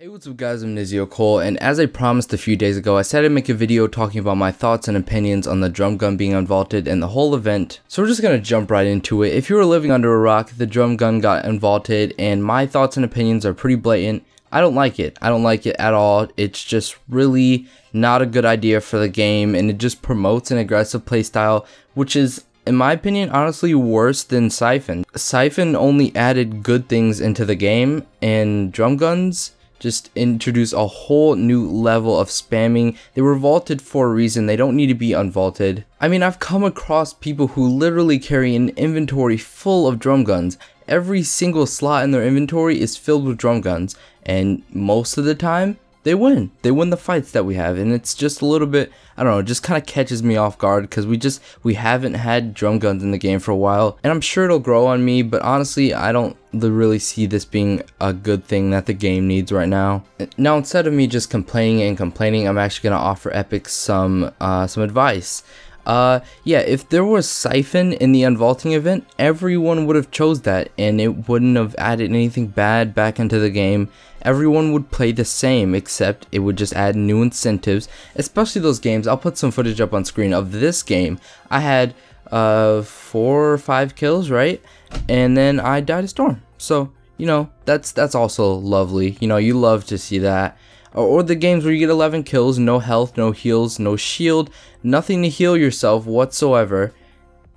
Hey what's up guys, I'm Nizio Cole, and as I promised a few days ago, I said I'd make a video talking about my thoughts and opinions on the drum gun being unvaulted and the whole event. So we're just gonna jump right into it. If you were living under a rock, the drum gun got unvaulted, and my thoughts and opinions are pretty blatant. I don't like it. I don't like it at all. It's just really not a good idea for the game, and it just promotes an aggressive playstyle, which is in my opinion, honestly worse than Siphon. Siphon only added good things into the game, and drum guns just introduce a whole new level of spamming. They were vaulted for a reason. They don't need to be unvaulted. I mean, I've come across people who literally carry an inventory full of drum guns. Every single slot in their inventory is filled with drum guns. And most of the time, they win. They win the fights that we have, and it's just a little bit, I don't know, it just kind of catches me off guard because we just, we haven't had drum guns in the game for a while, and I'm sure it'll grow on me, but honestly, I don't really see this being a good thing that the game needs right now. Now, instead of me just complaining and complaining, I'm actually going to offer Epic some, uh, some advice. Uh, yeah, if there was Siphon in the unvaulting event, everyone would have chose that, and it wouldn't have added anything bad back into the game. Everyone would play the same, except it would just add new incentives, especially those games. I'll put some footage up on screen of this game. I had, uh, four or five kills, right? And then I died a storm. So, you know, that's, that's also lovely. You know, you love to see that or the games where you get 11 kills, no health, no heals, no shield, nothing to heal yourself whatsoever,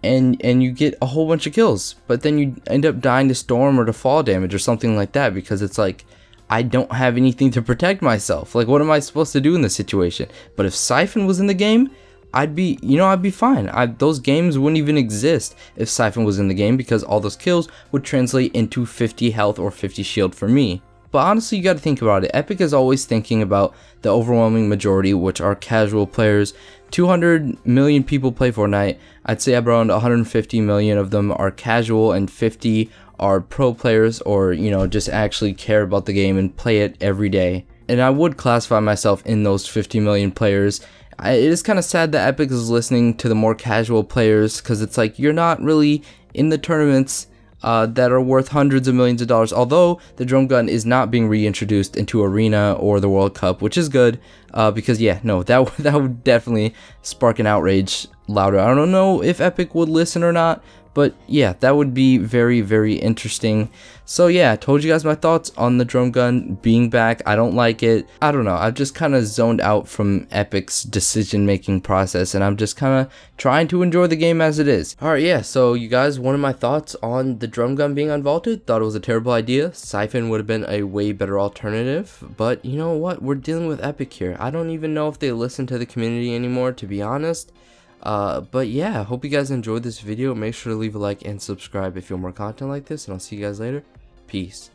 and and you get a whole bunch of kills, but then you end up dying to storm or to fall damage or something like that because it's like I don't have anything to protect myself. Like what am I supposed to do in this situation? But if Siphon was in the game, I'd be, you know, I'd be fine. I, those games wouldn't even exist if Siphon was in the game because all those kills would translate into 50 health or 50 shield for me. But honestly, you got to think about it. Epic is always thinking about the overwhelming majority, which are casual players. 200 million people play Fortnite. I'd say around 150 million of them are casual and 50 are pro players or, you know, just actually care about the game and play it every day. And I would classify myself in those 50 million players. I, it is kind of sad that Epic is listening to the more casual players because it's like you're not really in the tournaments uh, that are worth hundreds of millions of dollars. Although the drum gun is not being reintroduced into Arena or the World Cup, which is good uh, because yeah, no, that that would definitely spark an outrage louder. I don't know if Epic would listen or not, but yeah, that would be very, very interesting. So yeah, I told you guys my thoughts on the drum gun being back. I don't like it. I don't know. I've just kind of zoned out from Epic's decision making process and I'm just kind of trying to enjoy the game as it is. Alright, yeah, so you guys wanted my thoughts on the drum gun being unvaulted. Thought it was a terrible idea. Siphon would have been a way better alternative. But you know what? We're dealing with Epic here. I don't even know if they listen to the community anymore, to be honest. Uh, but yeah, hope you guys enjoyed this video. Make sure to leave a like and subscribe if you want more content like this, and I'll see you guys later. Peace.